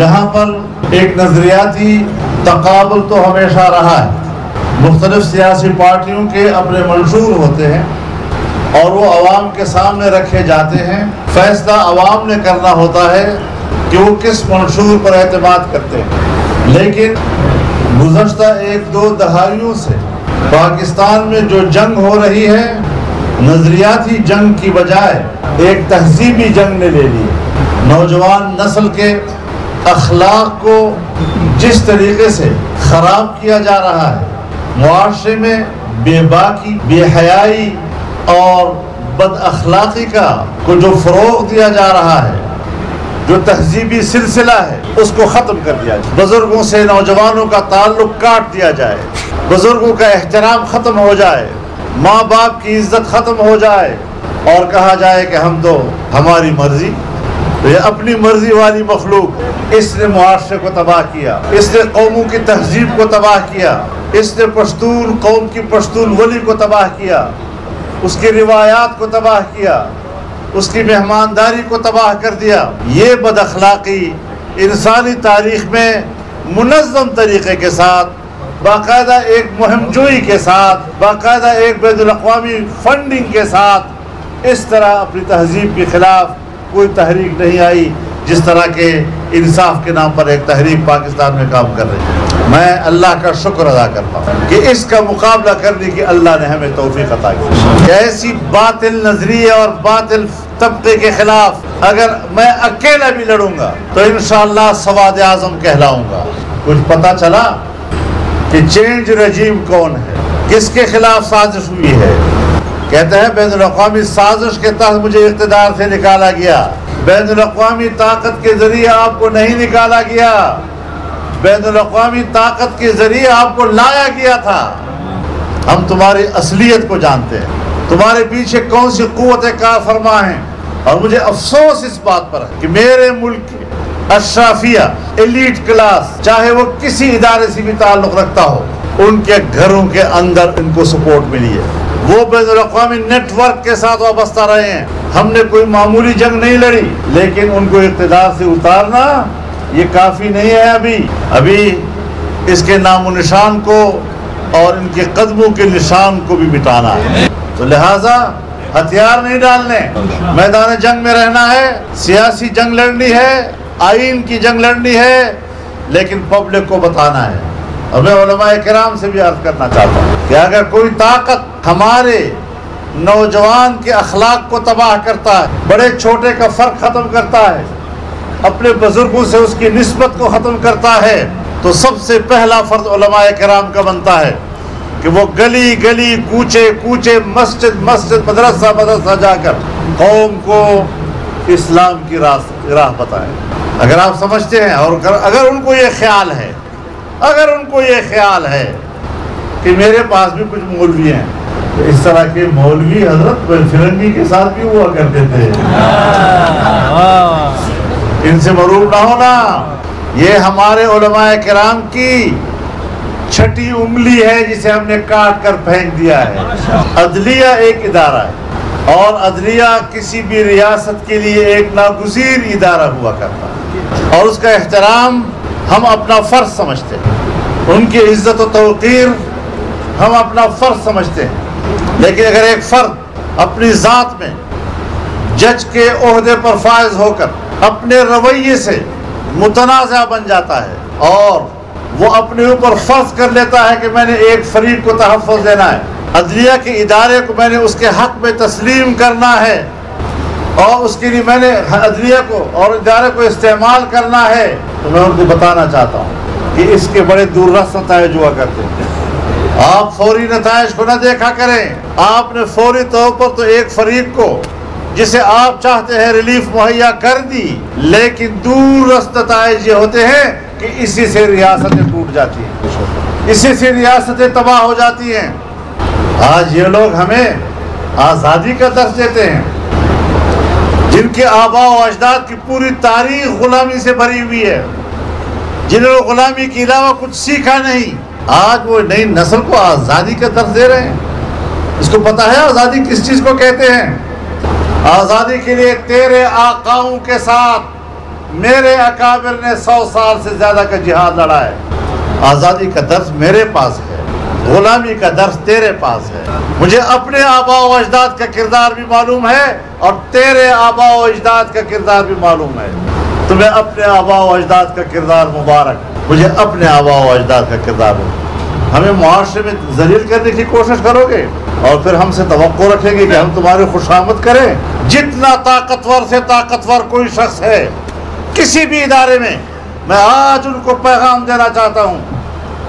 यहाँ पर एक नजरियाती तकाबल तो हमेशा रहा है। मुख्तलिफ़ सियासी पार्टियों के अपने मंशूर होते हैं और वो आवाम के सामने रखे जाते हैं। फैसला आवाम ने करना होता है कि वो किस मंशूर पर एतमाद करते हैं। लेकिन गुजशत एक दो दहाइयों से पाकिस्तान में जो जंग हो रही है, नजरियाती जंग की बजाय एक तहजीबी जंग ने ले ली। नौजवान नस्ल के अखलाक को जिस तरीके से ख़राब किया जा रहा है मुआरे में बेबाकी, बेहयाई और बद अखलाक़ी का को जो फ़रोग दिया जा रहा है, जो तहजीबी सिलसिला है, उसको ख़त्म कर दिया जाए। बुज़ुर्गों से नौजवानों का ताल्लुक काट दिया जाए। बुज़ुर्गों का एहतराम ख़त्म हो जाए। माँ बाप की इज़्ज़त ख़त्म हो जाए। और कहा जाए कि हम तो हमारी मर्ज़ी ये अपनी मर्ज़ी वाली मखलूक। इसने मुआशरे को तबाह किया। इसने कौमों की तहजीब को तबाह किया। इसने पश्तून, कौम की पश्तून वली को तबाह किया। उसकी रिवायात को तबाह किया। उसकी मेहमानदारी को तबाह कर दिया। ये बद अखलाक़ी इंसानी तारीख में मुनज़म तरीक़े के साथ, बाकायदा एक मुहिमजोई के साथ, बाकायदा एक बैनअवी फंडिंग के साथ इस तरह अपनी तहजीब के ख़िलाफ़ कोई तहरीक नहीं आई जिस तरह के इंसाफ के नाम पर एक तहरीक पाकिस्तान में काम कर रही है। मैं अल्लाह का शुक्र अदा करता हूँ कि इसका मुकाबला करने की अल्लाह ने हमें तोफ़ी अता की। ऐसी बातिल नज़रिए और बातिल तबके के खिलाफ अगर मैं अकेला भी लड़ूँगा तो इन सवाद आज़म कहलाऊँगा। कुछ पता चला कि चेंज रजीम कौन है? किसके खिलाफ साजिश हुई है? कहते हैं, बैन अवी साजिश के तहत मुझे इकतदार से निकाला गया। बैन अवी ताकत के ज़रिए आपको नहीं निकाला गया। बैन अवी ताकत के ज़रिए आपको लाया गया था। हम तुम्हारी असलियत को जानते हैं। तुम्हारे पीछे कौन सी कुत कार फरमा है? और मुझे अफसोस इस बात पर है कि मेरे मुल्क की अशराफिया, एलिट क्लास, चाहे वो किसी इदारे से भी ताल्लुक रखता हो, उनके घरों के अंदर इनको सपोर्ट मिली है। वो बैनअवी नेटवर्क के साथ वाबस्ता रहे हैं। हमने कोई मामूली जंग नहीं लड़ी, लेकिन उनको इकतदार से उतारना, ये काफ़ी नहीं है अभी। अभी इसके नामो निशान को और इनके कदमों के निशान को भी मिटाना है। तो लिहाजा, हथियार नहीं डालने, मैदान जंग में रहना है, सियासी जंग लड़नी है आइन की जंग लड़नी है, लेकिन पब्लिक को बताना है। और मैं कराम से भी अर्ज़ करना चाहता हूँ कि अगर कोई ताकत हमारे नौजवान के अखलाक को तबाह करता है, बड़े छोटे का फ़र्क ख़त्म करता है, अपने बुज़ुर्गों से उसकी नस्बत को ख़त्म करता है तो सबसे पहला फ़र्ज़ कराम का बनता है कि वो गली गली कूचे कूचे मस्जिद मस्जिद, मदरसा मदरसा जाकर कौम को इस्लाम की राह राह बताएँ। अगर आप समझते हैं और अगर उनको ये ख्याल है अगर उनको ये ख्याल है कि मेरे पास भी कुछ मौलवी हैं तो इस तरह के मौलवी हज़रत फिरंगी के साथ भी हुआ करते थे। इनसे मरूब ना होना। ये हमारे कराम की छठी उंगली है जिसे हमने काट कर फेंक दिया है। अदलिया एक इदारा है। और अदलिया किसी भी रियासत के लिए एक नागुजीर इदारा हुआ करता। है और उसका एहतराम हम अपना फ़र्ज़ समझते हैं। उनकी इज़्ज़त तोक़ीर हम अपना फ़र्ज़ समझते हैं। लेकिन अगर एक फ़र्द अपनी ज़ात में जज के अहदे पर फायज होकर अपने रवैये से मुतनाज़ बन जाता है और वो अपने ऊपर फ़र्ज़ कर लेता है कि मैंने एक फरीक को तहफ़ देना है, अदलिया के इदारे को मैंने उसके हक में तस्लीम करना है और उसके लिए मैंने अदलिया को और इदारे को इस्तेमाल करना है तो मैं उनको बताना चाहता हूँ कि इसके बड़े दूररस नतज हुआ करते हैं। आप फौरी नतज को न देखा करें। आपने फौरी तौर पर तो एक फरीक को, जिसे आप चाहते हैं रिलीफ मुहैया कर दी, लेकिन दूररस नतज ये होते हैं कि इसी से रियासतें टूट जाती हैं। इसी से रियासतें तबाह हो जाती हैं। आज ये लोग हमें आज़ादी का दर्ज देते हैं। जिनके आबा अजदाद की पूरी तारीख गुलामी से भरी हुई है, जिन्होंने गुलामी के अलावा कुछ सीखा नहीं, आज वो नई नस्ल को आज़ादी का दर्ज दे रहे हैं। इसको पता है आज़ादी किस चीज़ को कहते हैं? आज़ादी के लिए तेरे आकाओं के साथ मेरे अकाबिर ने सौ साल से ज़्यादा का जिहाद लड़ा है। आज़ादी का दर्ज मेरे पास है। गुलामी का दर्ज तेरे पास है। मुझे अपने आबा अजदाद का किरदार भी मालूम है और तेरे आबा अजदाद का किरदार भी मालूम है। तुम्हें अपने आबा अजदाद का किरदार मुबारक। मुझे अपने आबा अजदाद का किरदार हमें मुआरे में जलील करने की कोशिश करोगे और फिर हमसे तो रखेंगे कि हम तुम्हारी खुशामद करें। जितना ताकतवर से ताकतवर कोई शख्स है, किसी भी इदारे में, मैं आज उनको पैगाम देना चाहता हूँ।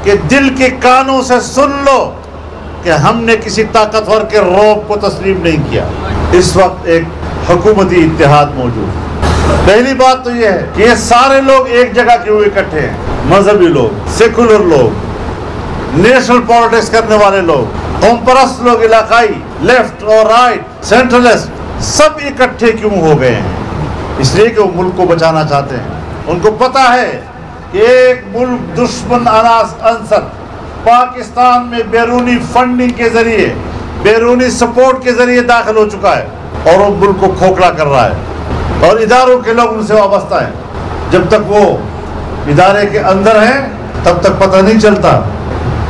कि दिल के कानों से सुन लो कि हमने किसी ताकतवर के रोब को तस्लीम नहीं किया। इस वक्त एक हुकूमती इतिहाद मौजूद पहली बात तो यह है कि ये सारे लोग एक जगह के हुए इकट्ठे हैं? मजहबी लोग, सेकुलर लोग, नेशनल पॉलिटिक्स करने वाले लोग कौमपरस्त लोग, इलाकाई, लेफ़्ट और राइट, सेंट्रलिस्ट, सब इकट्ठे क्यों हो गए हैं? इसलिए कि वो मुल्क को बचाना चाहते हैं। उनको पता है एक मुल्क दुश्मन अंसर पाकिस्तान में बैरूनी फंडिंग के ज़रिए, बैरूनी सपोर्ट के ज़रिए दाखिल हो चुका है और वो मुल्क को खोखला कर रहा है। और इदारों के लोग उनसे वाबस्ता हैं। जब तक वो इदारे के अंदर हैं, तब तक पता नहीं चलता।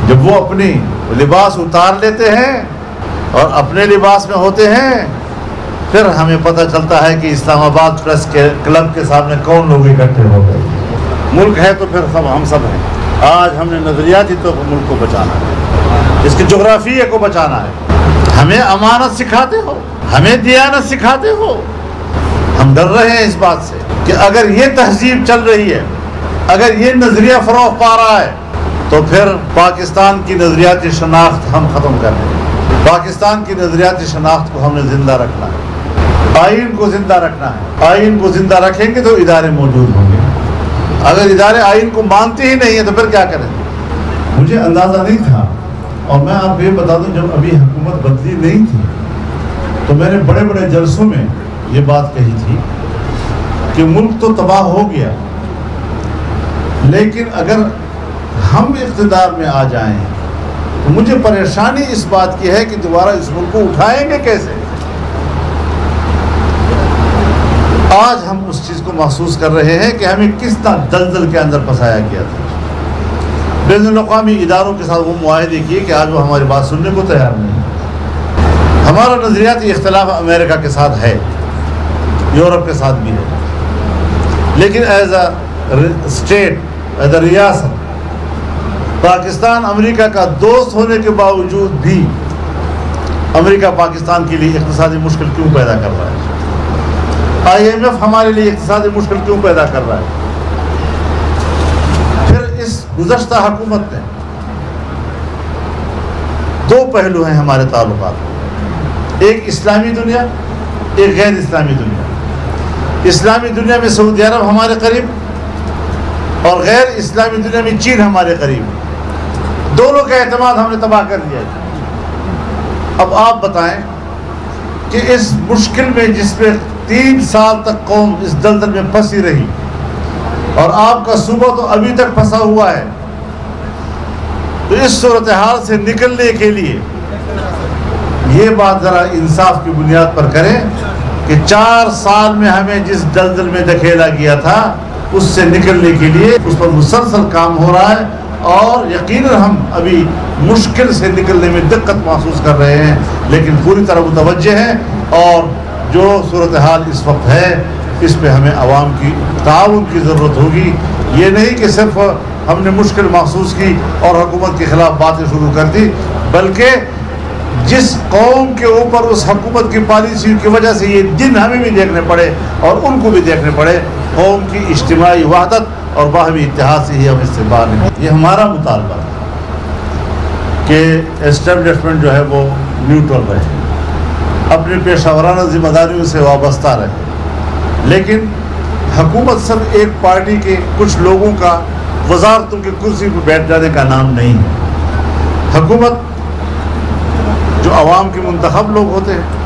जब वो अपनी लिबास उतार लेते हैं और अपने लिबास में होते हैं, फिर हमें पता चलता है कि इस्लामाबाद प्रेस के क्लब के सामने कौन लोग इकट्ठे हो गए। मुल्क है तो फिर सब हम सब हैं। आज हमने नज़रियाती तो मुल्क को बचाना है। इसके जोग्राफिया को बचाना है। हमें अमानत सिखाते हो, हमें दियानत सिखाते हो। हम डर रहे हैं इस बात से कि अगर ये तहजीब चल रही है, अगर ये नज़रिया फ़रोग पा रहा है तो फिर पाकिस्तान की नज़रियाती शनाख्त हम ख़त्म कर दें। पाकिस्तान की नज़रियाती शनाख्त को हमने ज़िंदा रखना है। आइन को ज़िंदा रखना है। आइन को ज़िंदा रखेंगे तो इदारे मौजूद होंगे। अगर इदारे आइन को मानते ही नहीं है तो फिर क्या करें? मुझे अंदाज़ा नहीं था। और मैं आपको ये बता दूँ, जब अभी हुकूमत बदली नहीं थी तो मैंने बड़े बड़े जलसों में ये बात कही थी कि मुल्क तो तबाह हो गया। लेकिन अगर हम इकतदार में आ जाएँ तो मुझे परेशानी इस बात की है कि दोबारा इस मुल्क को उठाएँगे कैसे? आज हम उस चीज़ को महसूस कर रहे हैं कि हमें किस तरह दलदल के अंदर फंसाया गया था। बैन अवी इदारों के साथ वो मुआदे किए कि आज वो हमारी बात सुनने को तैयार नहीं हमारा नज़रियाती इख्तलाफ अमेरिका के साथ है, यूरोप के साथ भी है। लेकिन as a state as a रियासत, पाकिस्तान अमेरिका का दोस्त होने के बावजूद भी अमेरिका पाकिस्तान के लिए इकतदी मुश्किल क्यों पैदा कर रहा है? आईएमएफ हमारे लिए इकतदी मुश्किल क्यों पैदा कर रहा है? फिर इस गुजशत हुकूमत ने दो पहलू हैं हमारे ताल्लुक एक इस्लामी दुनिया, एक गैर इस्लामी दुनिया। इस्लामी दुनिया में सऊदी अरब हमारे करीब और गैर इस्लामी दुनिया में चीन हमारे करीब। दोनों का अहतमाद हमने तबाह कर दिया अब आप बताएँ कि इस मुश्किल में जिसमें तीन साल तक कौम इस दलदल में फंसी रही। और आपका सुबह तो अभी तक फंसा हुआ है। तो इस सूरत हाल से निकलने के लिए ये बात ज़रा इंसाफ की बुनियाद पर करें कि चार साल में हमें जिस दलदल में धकेला गया था, उससे निकलने के लिए उस पर मुसलसल काम हो रहा है और यकीन हम अभी मुश्किल से निकलने में दिक्कत महसूस कर रहे हैं। लेकिन पूरी तरह मुतवजह हैं और जो सूरत हाल इस वक्त है, इस पर हमें आवाम की ताउन की ज़रूरत होगी। ये नहीं कि सिर्फ़ हमने मुश्किल महसूस की और हुकूमत के ख़िलाफ़ बातें शुरू कर दी, बल्कि जिस कौम के ऊपर, उस हकूमत की पॉलिसी की वजह से ये दिन हमें भी देखने पड़े और उनको भी देखने पड़े, कौम की इज्तमाही वहादत और बाहमी इतिहास से ही हम इससे बाहर निकले। ये हमारा मुतालबा है कि इस्टबलिशमेंट जो है वो न्यूट्रल रहे। अपनी पेशावराना जिम्मेदारियों से वाबस्ता रहे। लेकिन हकूमत सिर्फ़ एक पार्टी के कुछ लोगों का, वजारतों की कुर्सी पर बैठ जाने का नाम नहीं है। हुकूमत जो आवाम के मंतखब लोग होते हैं,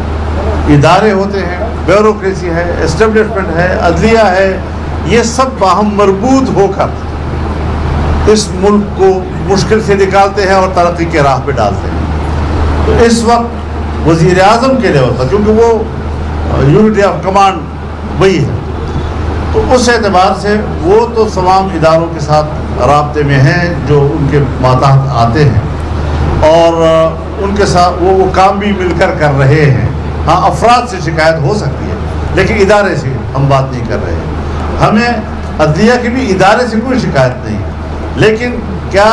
इदारे होते हैं ब्यूरोसी है इस्टबलिशमेंट है, अदलिया है, ये सब बाहम मरबूत होकर इस मुल्क को मुश्किल से निकालते हैं और तरक्की के राह पे डालते हैं। तो इस वक्त वज़ीर अजम के लेवल पर क्योंकि वो यूनिटी ऑफ़ कमांड वही है। तो उस एतबार से वो तो तमाम इदारों के साथ रबते में हैं, जो उनके मातहत आते हैं। और उनके साथ वो वो काम भी मिलकर कर रहे हैं। हाँ अफराद से शिकायत हो सकती है, लेकिन इदारे से हम बात नहीं कर रहे हैं। हमें अदलिया के भी इदारे से कोई शिकायत नहीं लेकिन क्या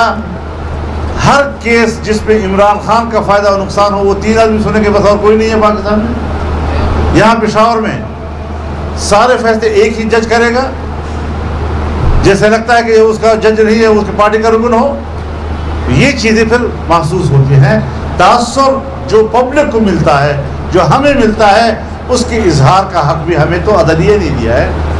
हर केस जिस पे इमरान खान का फ़ायदा और नुकसान हो, वो तीन आदमी सुने के बस और कोई नहीं है पाकिस्तान में। यहाँ पिशावर में सारे फैसले एक ही जज करेगा। जैसे लगता है कि उसका जज नहीं है, उसकी पार्टी का रुकन हो, ये चीज़ें फिर महसूस होती हैं। तासर जो पब्लिक को मिलता है, जो हमें मिलता है, उसके इजहार का हक भी हमें तो अदलिया नहीं दिया है।